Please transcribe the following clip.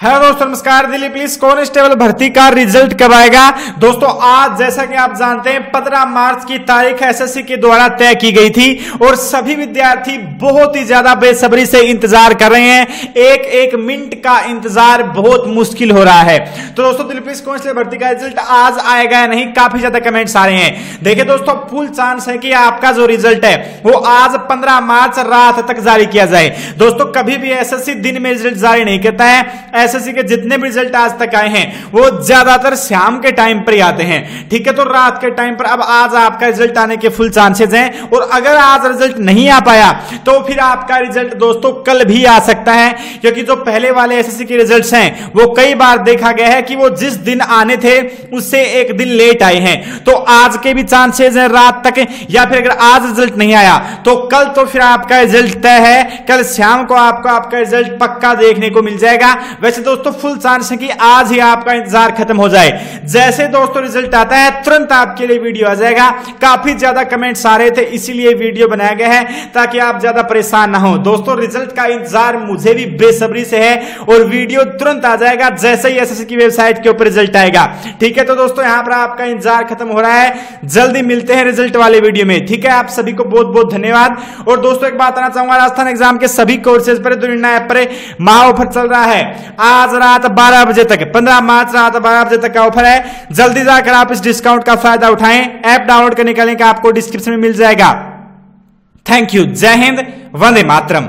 Hello दोस्तों, नमस्कार, Delhi police constable भर्ती का रिज़ल्ट कब आएगा? दोस्तों, आज जैसा कि आप जानते हैं 15 मार्च की तारीख एसएससी के द्वारा तय की गई थी और सभी विद्यार्थी बहुत ही ज़्यादा बेसब्री से इंतज़ार कर रहे हैं। एक एक मिनट का इंतज़ार बहुत मुश्किल हो रहा है। तो दोस्तों, दिल्ली पुलिस कॉन्स्टेबल भर्ती का रिज़ल्ट आज आएगा या नहीं, काफ़ी ज़्यादा कमेंट्स आ रहे हैं। देखिए दोस्तों, फुल चांस है कि आपका जो रिज़ल्ट है, वो आज पंद्रह मार्च रात तक जारी किया जाए। दोस्तों, कभी भी एसएससी दिन में रिज़ल्ट जारी नहीं करता है। एसएससी के जितने भी रिज़ल्ट आज तक आए हैं, वो ज़्यादातर शाम के टाइम पर ही आते हैं। ठीक है तो रात के टाइम पर अब आज आपका रिज़ल्ट आने के फुल चांसेस हैं। और अगर आज रिज़ल्ट नहीं आ पाया तो फिर आपका रिज़ल्ट दोस्तों कल भी आ सकता है। क्योंकि जो पहले वाले एसएससी के रिज़ल्ट हैं, वो कई बार देखा गया है कि वो जिस दिन आने थे, उससे एक दिन लेट आए हैं। तो आज के भी चांसेस हैं रात तक, या फिर अगर आज रिज़ल्ट नहीं आया तो कल तो फिर आपका रिज़ल्ट तय है। कल शाम को आपको, आपका रिज़ल्ट पक्का देखने को मिल जाएगा। वैसे वैसे दोस्तों फुल चांस है कि आज ही आपका इंतज़ार खत्म हो जाए। जैसे दोस्तों रिज़ल्ट आता है, तुरंत आपके लिए वीडियो आ जाएगा। काफ़ी ज़्यादा कमेंट्स आ रहे थे, इसीलिए वीडियो बनाया गया है, ताकि आप ज़्यादा परेशान ना हो। दोस्तों रिज़ल्ट का इंतज़ार मुझे भी बेसब्री से है, और वीडियो तुरंत आ जाएगा, जैसे ही एस की वेबसाइट के ऊपर रिज़ल्ट आएगा। ठीक है तो दोस्तों यहाँ पर आपका इंतज़ार खत्म हो रहा है। जल्दी मिलते हैं रिज़ल्ट वाले वीडियो में। ठीक है, आप सभी को बहुत बहुत धन्यवाद। और दोस्तों एक बात आना चाहूँगा, राजस्थान एग्ज़ाम के सभी कोर्सेज पर, दुनिया ऐप पर माह ऑफ़र चल रहा है। आज रात 12 बजे तक 15 मार्च रात 12 बजे तक का ऑफ़र है। जल्दी जाकर आप इस डिस्काउंट का फ़ायदा उठाएँ। ऐप डाउनलोड करने का लिंक आपको डिस्क्रिप्शन में मिल जाएगा। थैंक यू जय हिंद. वंदे मातरम.